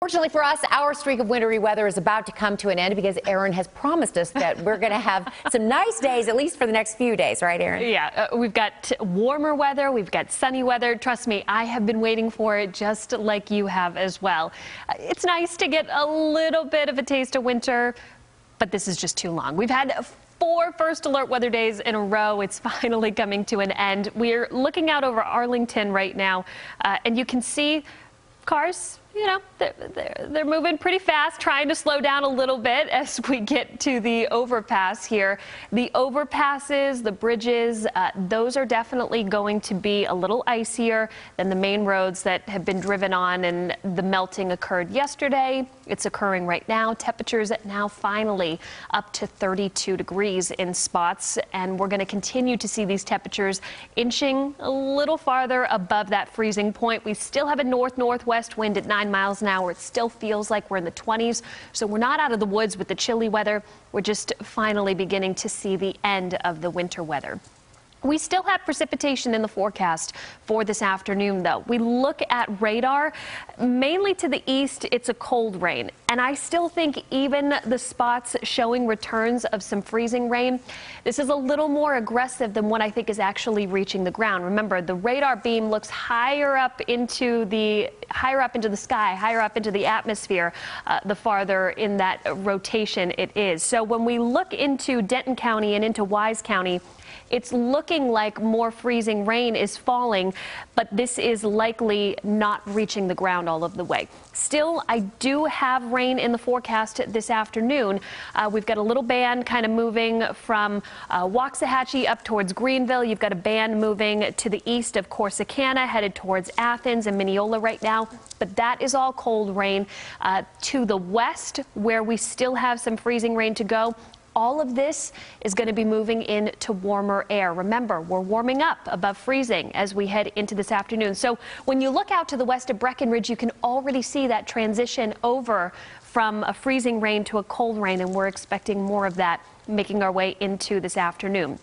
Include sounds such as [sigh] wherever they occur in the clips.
Fortunately for us, our streak of wintry weather is about to come to an end because Aaron has promised us that we're going to have [laughs] some nice days, at least for the next few days, right, Aaron? Yeah, uh, we've got warmer weather, we've got sunny weather. Trust me, I have been waiting for it just like you have as well. Uh, it's nice to get a little bit of a taste of winter, but this is just too long. We've had four first alert weather days in a row. It's [laughs] finally coming to an end. We're looking out over Arlington right now, uh, and you can see cars you know, they're, they're, they're, moving pretty fast, trying to slow down a little bit as [laughs] we get to the overpass here. The overpasses, the bridges, uh, those are definitely going to be a little icier than the main roads that have been driven on, and the melting occurred yesterday. It's occurring right now. Temperatures now finally up to 32 degrees in spots, and we're going to continue to see these temperatures inching a little farther above that freezing point. We still have a north-northwest wind at 9 miles an hour. It still feels like we're in the 20s. So we're not out of the woods with the chilly weather. We're just finally beginning to see the end of the winter weather. We still have precipitation in the forecast for this afternoon, though. We look at radar, mainly to the east, it's a cold rain. And I still think even the spots showing returns of some freezing rain, this is a little more aggressive than what I think is actually reaching the ground. Remember, the radar beam looks higher up into the higher up into the sky, higher up into the atmosphere, uh, the farther in that rotation it is. So when we look into Denton County and into Wise County, it's looking like more freezing rain is falling, but this is likely not reaching the ground all of the way. Still, I do have rain in the forecast this afternoon. Uh, we've got a little band kind of moving from uh, Waxahachie up towards Greenville. You've got a band moving to the east of Corsicana, headed towards Athens and Mineola right now. But that is all cold rain. Uh, to the west, where we still have some freezing rain to go, all of this is going to be moving into warmer air. Remember, we're warming up above freezing as we head into this afternoon. So when you look out to the west of Breckenridge, you can already see that transition over from a freezing rain to a cold rain, and we're expecting more of that making our way into this afternoon.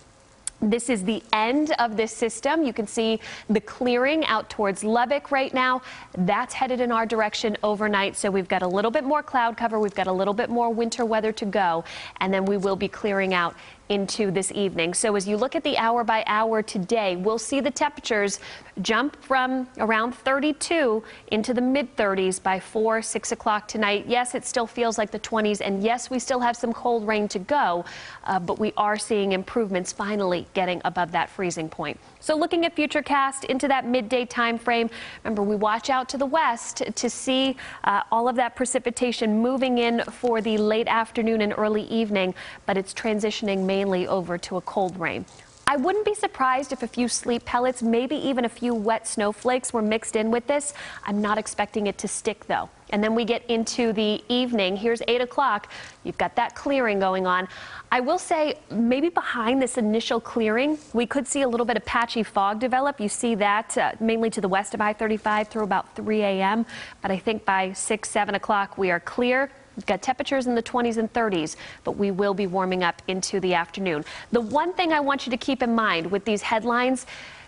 This is the end of this system. You can see the clearing out towards Lubbock right now. That's headed in our direction overnight. So we've got a little bit more cloud cover. We've got a little bit more winter weather to go. And then we will be clearing out into this evening. So as you look at the hour by hour today, we'll see the temperatures jump from around 32 into the mid 30s by 4, 6 o'clock tonight. Yes, it still feels like the 20s, and yes, we still have some cold rain to go, uh, but we are seeing improvements finally getting above that freezing point. So looking at Futurecast into that midday time frame, remember we watch out to the west to see uh, all of that precipitation moving in for the late afternoon and early evening, but it's transitioning mainly over to a cold rain. I wouldn't be surprised if a few sleet pellets, maybe even a few wet snowflakes were mixed in with this. I'm not expecting it to stick though. And then we get into the evening. Here's 8 o'clock. You've got that clearing going on. I will say maybe behind this initial clearing, we could see a little bit of patchy fog develop. You see that uh, mainly to the west of I-35 through about 3 a.m. But I think by 6, 7 o'clock, we are clear. We've got temperatures in the 20s and 30s, but we will be warming up into the afternoon. The one thing I want you to keep in mind with these headlines,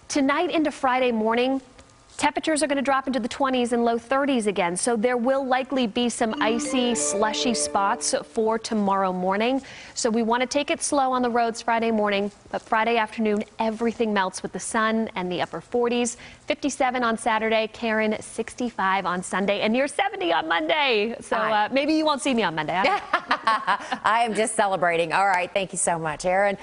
tonight into Friday morning, Temperatures are going to drop into the 20s and low 30s again, so there will likely be some icy, slushy spots for tomorrow morning. So we want to take it slow on the roads Friday morning, but Friday afternoon, everything melts with the sun and the upper 40s. 57 on Saturday, Karen, 65 on Sunday, and near 70 on Monday. So uh, maybe you won't see me on Monday. [laughs] I am just celebrating. All right, thank you so much, Aaron.